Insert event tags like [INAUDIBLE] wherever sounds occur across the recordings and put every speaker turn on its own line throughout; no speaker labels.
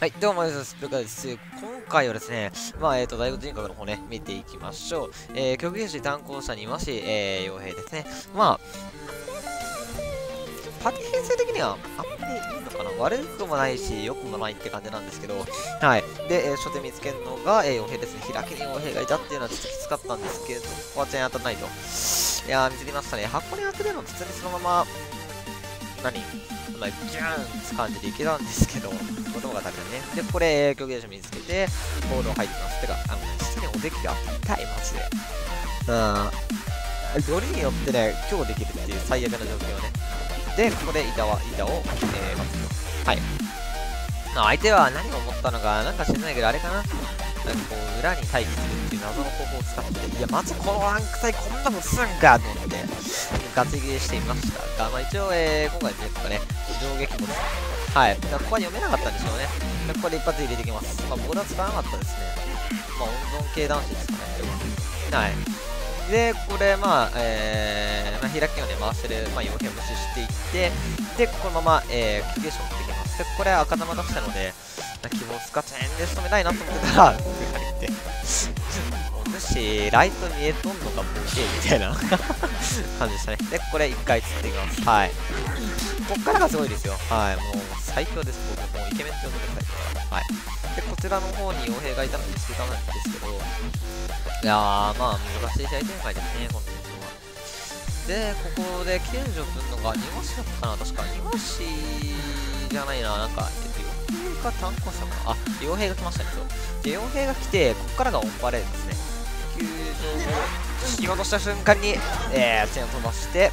はい、どうもです。プルカです。今回はですね、まあ、えっ、ー、と、第5人格の方ね、見ていきましょう。えー、極限士炭鉱者にいますし、えー、傭兵ですね。まあ、パティ編成的にはあんまりいいのかな？悪くもないし、良くもないって感じなんですけど、はい。で、えー、初手見つけるのが、えー、傭兵ですね。開きに傭兵がいたっていうのはちょっときつかったんですけど、ここは全然当たらないと。いやー、見てみましたね。箱に当てるの普通にそのまま、何まあ、ギューンって感じでいけたんですけど、ことが足りないね。で、これ、競技練習見つけて、ボールを入ってます。てか、あの、実におできが痛い、マジで。うん。よりによってね、今日できるっていう最悪な状況ね。で、ここで板は、板を、えー、待つと。はい。まあ、相手は何を思ったのか、なんか知らないけど、あれかな。なんかこう、裏に待機するっていう謎の方法を使って、いや、まずこのランク帯こんなことすんかと思って、ガチ切れしていましたが、まあ一応、えー、今回ね、とかね、上撃もはい。ここは読めなかったんでしょうね。ここで一発入れていきます。まあ、ボールは使わなかったですね。まあ、温存系男子ですかね。はい。で、これ、まあ、えー、まあ、開きをね、回してる、まあ、傭兵を無視していって、で、このまま、えー、キゲーション持ってきます。で、これ、赤玉出したので、希望使ってエンで仕留めたいなと思ってたら、上入って。むし、ライト見えとんのか、ボケみたいな感じでしたね。[LAUGHS] で、これ、一回釣っていきます。はい。こっからがすごいですよ。はい。もう、最強です。僕もうイケメンって呼んでください。はい。で、こちらの方に傭兵がいたので見つけたんですけど、いやー、まあ、難しい試合展開ですね、この戦争は。で、ここで救助するのが、庭師だったかな確か。庭師じゃないな、なんか、えっと、傭兵か炭鉱者かあ、傭兵が来ましたね、そう。で、傭兵が来て、ここからがオンパレードですね。救助をしようとした瞬間に、えー、線を飛ばして、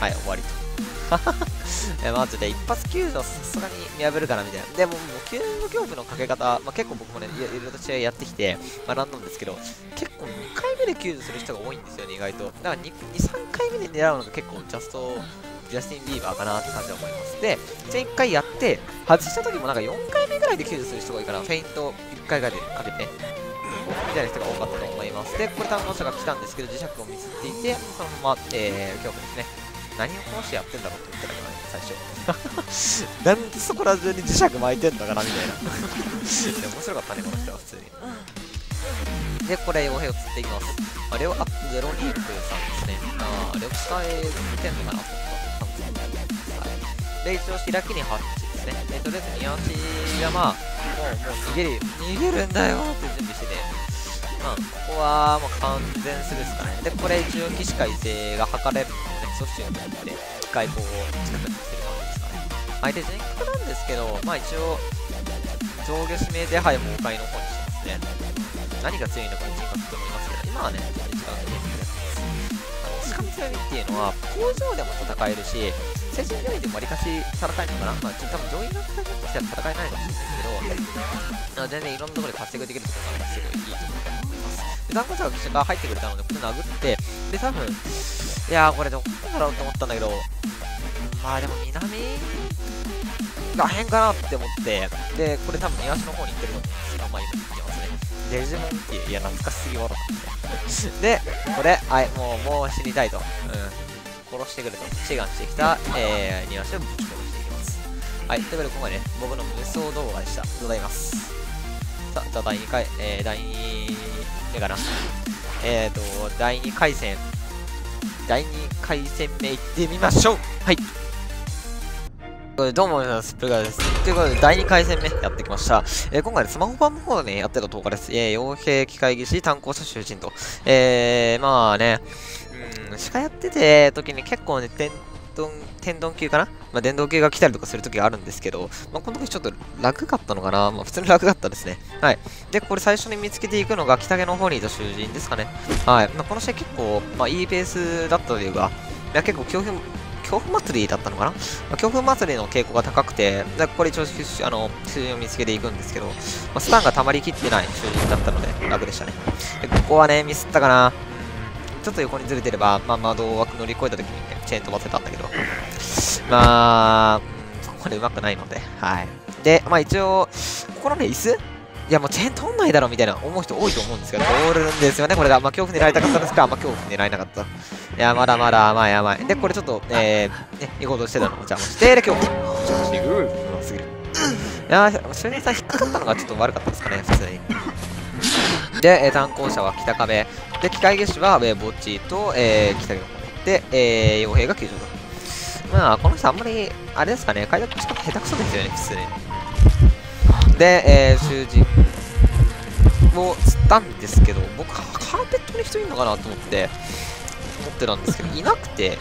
はい、終わりと。[LAUGHS] えマジで一発救助はさすがに見破るかなみたいな。でももう救助恐怖のかけ方、まあ、結構僕もね、いろいろと試合やってきて学んだんですけど、結構2回目で救助する人が多いんですよね、意外と。だから、2 3回目で狙うのが結構ジャスト、ジャスティン・ビーバーかなって感じは思います。で、じゃ1回やって、外した時もなんか4回目ぐらいで救助する人が多いから、フェイント1回ぐらいでかけて、みたいな人が多かったと思います。で、これ担当者が来たんですけど、磁石を見せていて、そのまま、えー、恐怖ですね。何をこの人やってんだろうって言ってたからね、最初。[LAUGHS] なんでそこら中に磁石巻いてんのかなみたいな。[LAUGHS] で面白かったね、この人は普通に。で、これ、傭兵を釣っていきます。あ、レオアップ0263ですね。あレオ下へてんのかな。で、一応、開きに8ですね。で、とりあえず、宮内がまあ、もう、もう逃げる、逃げるんだよって準備してて、まあ、ここはもう完全スルーですかね。で、これ一応、起死回生が図れるので阻止をやって、外交を近くにしてる感じですかね。相手人格なんですけど、まあ一応、上下指名手配も崩壊の方にしてますね。何が強いのか人格と思いますけど、今はね、一番強いです。あの、しかも強みっていうのは、工場でも戦えるし、精神病院でもわりかし戦えるのかなまあ、多分上位の戦いとしては戦えないかもしれないですけど、全然いろんなところで活躍できるところがすごいいいと思います。で、残酷者が入ってくれたので、これ殴って、で、多分、いやー、これどこだろうと思ったんだけど、まあでも南が変かなって思って、で、これ多分東の方に行ってると思うんですが、まあ今言ってますね。デジモンっていう、いや、懐かしすぎわろで、これ、はい、もう、もう死にたいと。うん。殺してくれと。志願してきた、えー、庭師をぶち殺していきます。はい、ということで今回ね、僕の無双動画でした。ございます。さあ、じゃあ第2回、えー、第2目かな。えーと、第2回戦、第2回戦目いってみましょうはいどうも皆さん、スプルガーです。ということで、第2回戦目やってきました。えー、今回、ね、スマホ版の方でね、やってた動画です。えー、傭兵機械技師、炭鉱者囚人と。えー、まあね、鹿やってて、時に結構ね、天丼、天丼級かな？まあ、電動系が来たりとかするときがあるんですけど、まあ、この時ちょっと楽かったのかな？まあ、普通に楽だったですね。はい。で、これ最初に見つけていくのが北毛の方にいた囚人ですかね。はい。まあ、この試合結構、まあ、いいペースだったというか、いや結構恐怖、恐怖祭りだったのかな、まあ、恐怖祭りの傾向が高くて、でこれ一応、あの、囚人を見つけていくんですけど、まあ、スタンが溜まりきってない囚人だったので、楽でしたね。で、ここはね、ミスったかな？ちょっと横にずれてれば、まあ、窓枠乗り越えた時にね、チェーン飛ばせたんだけど、[LAUGHS] まあ、そこまで上手くないので、はい。で、まあ一応、ここのね、椅子？いやもうチェーン取んないだろみたいな思う人多いと思うんですけど、通るんですよね、これが。まあ恐怖狙いたかったんですか？まあ恐怖狙えなかった。いや、まだまだ甘い甘い。で、これちょっと、えー、ね、行こうとしてたのを邪魔して、で、恐怖。邪魔していく。すぎる。やー、修練さん引っかかったのがちょっと悪かったですかね、普通に。で、えー、炭鉱者は北壁。で、機械技師は、えー、墓地と、えー、北壁で、えー、傭兵が救助と。まあ、この人あんまり、あれですかね、開拓し方下手くそですよね、普通に。で、えー、囚人を釣ったんですけど、僕、カーペットに人いるのかなと思って、思ってたんですけど、いなくて、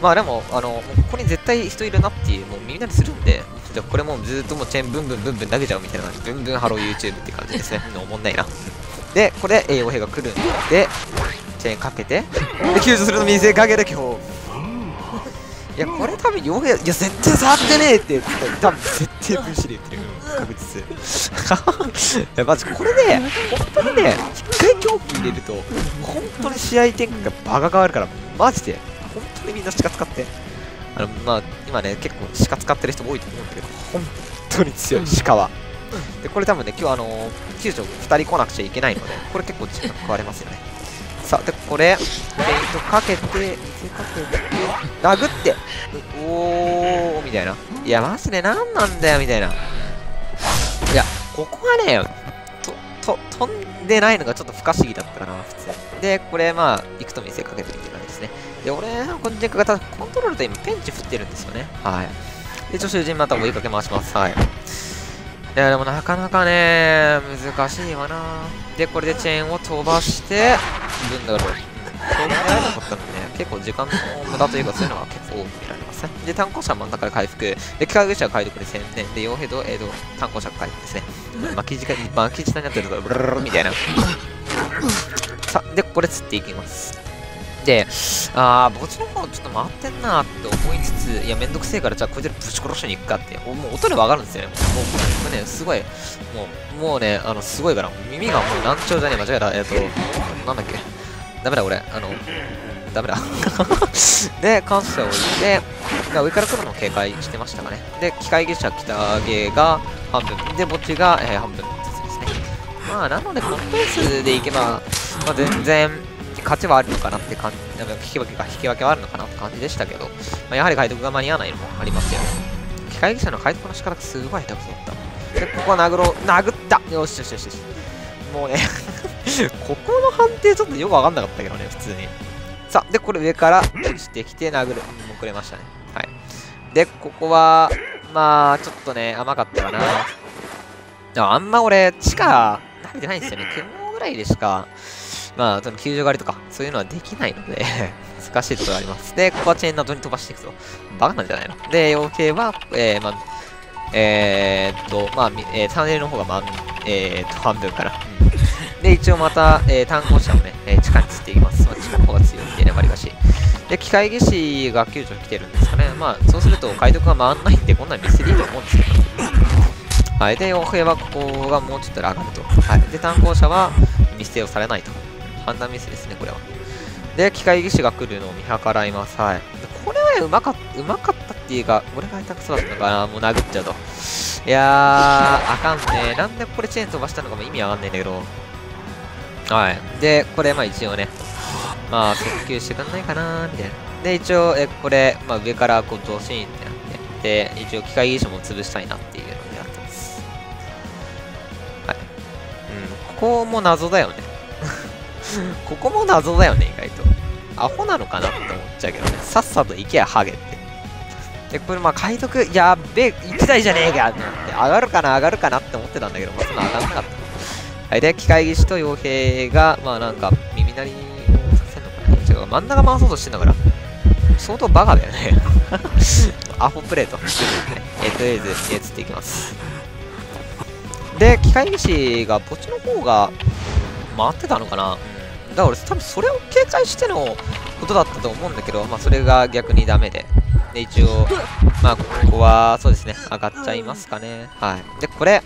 まあでも、あの、ここに絶対人いるなっていう、もう耳鳴りするんで、これもうずっともうチェーンブンブンブンブン投げちゃうみたいな感じ、ブンブンハロー YouTube って感じですね。おもんないな。で、これ、傭兵が来るんで、チェーンかけて、で、救助するの見せかける今日。いや、これ多分傭兵、いや、絶対触ってねえって言って多分絶対分子で言ってる。確実。[LAUGHS] いや、マジ、これで、本当にね、一回狂気入れると、本当に試合展開がバカ変わるから、マジで、本当にみんな鹿使って。あの、まあ、今ね、結構鹿使ってる人も多いと思うんだけど、本当に強い、鹿は。で、これ多分ね、今日あのー、救助2人来なくちゃいけないので、これ結構時間かかりますよね。[LAUGHS] さあ、で、これ、フェイントかけて、見せかけて、殴って、おー、みたいな。いや、マジで何なんだよ、みたいな。いや、ここがね、と、と、飛んでないのがちょっと不可思議だったかな、普通。で、これ、まあ、行くと見せかけてるって感じですね。で、俺の、このジェックがただコントロールと今、ペンチ振ってるんですよね。はい。で、助手陣また追いかけ回します。はい。いや、でもなかなかね、難しいわな。で、これでチェーンを飛ばして、ぶんだろう。そう狙えなかったので、ね、結構時間の無駄というか、そういうのが結構多く見られますね。で、炭鉱車は真ん中で回復。で、機械口は解読で専念。で、傭兵と、えーと、炭鉱車が回復ですね。巻き時間に、巻き時間になってると、ブルルルみたいな。さ、で、これ釣っていきます。で、あー、墓地の方ちょっと回ってんなって思いつつ、いや、めんどくせえから、じゃあこいつらぶち殺しに行くかって、もう音でわかるんですよね。もう、これね、すごい、もう、もうね、あの、すごいから、耳がもう難聴じゃねえ、間違えた。えっ、ー、と、なんだっけ。ダメだ、俺。あの、ダメだ。[LAUGHS] で、関数を置いて、上から来るのを警戒してましたかね。で、機械技者北芸が半分、で、墓地が、えー、半分ずつですね。まあ、なので、このペースでいけば、まあ、全然、勝ちはあるのかなって感じ、引き分けか引き分けはあるのかなって感じでしたけど、まあ、やはり解読が間に合わないのもありますよね。機械技者の解読の仕方がすごい下手くそだった。で、ここは殴ろう、殴ったよしよしよしよし。もうね [LAUGHS] ここの判定ちょっとよくわかんなかったけどね、普通に。さあ、で、これ上から落ちてきて殴る。遅れましたね。はい。で、ここは、まあ、ちょっとね、甘かったかな。あんま俺、地下、慣れてないんですよね。雲ぐらいでしか、まあ、その救助狩りとか、そういうのはできないので [LAUGHS] 難しいところがあります。で、ここはチェーンなどに飛ばしていくと。バカなんじゃないの？で、養鶏は、えー、まあ、えー、っと、まあ、えー、ターネルの方が、まあ、えー、っと、半分かな。うん、で、一応また、えー、炭鉱車をね、えー、地下に釣っていきます。まあ、地下の方が強いんでね、割りかし。で、機械技師が救助に来てるんですかね。まあ、そうすると、解読が回んないんで、こんなに見せていいと思うんですけど。はい。で、傭兵はここがもうちょっと上がると。はい。で、炭鉱車は見捨てをされないと。判断ミスですね、これは。で、機械技師が来るのを見計らいます。はい。これはね、うまかった、うまかったっていうか、俺が下手くそだったのかな、もう殴っちゃうと。いやー、あかんね。なんでこれチェーン飛ばしたのかも意味わかんないんだけど。はい。で、これ、まあ一応ね、まあ、速球してくんないかなみたいな。で、一応、え、これ、まあ上からこう、ドシーンってなって、で、一応機械技師も潰したいなっていうのでやってます。はい。うん、ここも謎だよね。[LAUGHS] ここも謎だよね、意外と。アホなのかなって思っちゃうけどね。さっさと行けや、ハゲって。で、これまあ、解読、やっべえ、1台じゃねえかって、上がるかな、上がるかなって思ってたんだけど、まあ、そんな上がんなかった。はい、で、機械技師と傭兵が、まあなんか、耳鳴りをさせるのかな違う、真ん中回そうとしてんだから、相当バカだよね。[LAUGHS] アホプレート。えとりあえず、えつっていきます。で、機械技師が、こっちの方が、回ってたのかなだから俺多分それを警戒してのことだったと思うんだけど、まあそれが逆にダメで。で、一応、まあここは、そうですね、上がっちゃいますかね。はい。で、これ、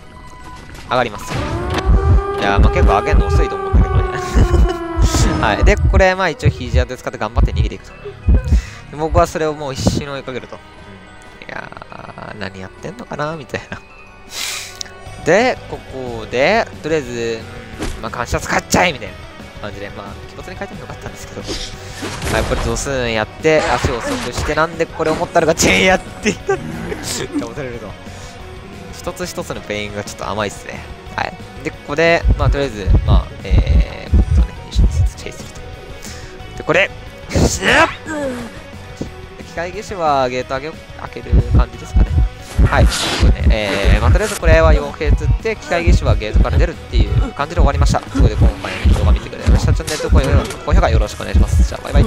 上がります。いやまあ結構上げるの遅いと思うんだけどね。[LAUGHS] はい。で、これ、まあ一応ヒージアで使って頑張って逃げていくと。僕はそれをもう必死に追いかけると。いやー、何やってんのかなみたいな。で、ここで、とりあえず、まあ、感謝使っちゃえみたいな。感じで、まあ、気骨に書いてもよかったんですけど、[LAUGHS] まあ、やっぱりドスンやって、足を遅くして、なんでこれ思ったのか、チェーンやって、倒されると。不一つ一つのペインがちょっと甘いっすね。はい。で、ここで、まあ、とりあえず、まあ、えー、こっとね、一緒にチェイスすると。で、これ、機械技師はゲート開け開ける感じですかね。はい。えー、まあ、とりあえずこれは傭兵釣って、機械技師はゲートから出るっていう感じで終わりました。そこで今回の動画見てくれました。チャンネル登録、高評価よろしくお願いします。じゃあ、バイバイ。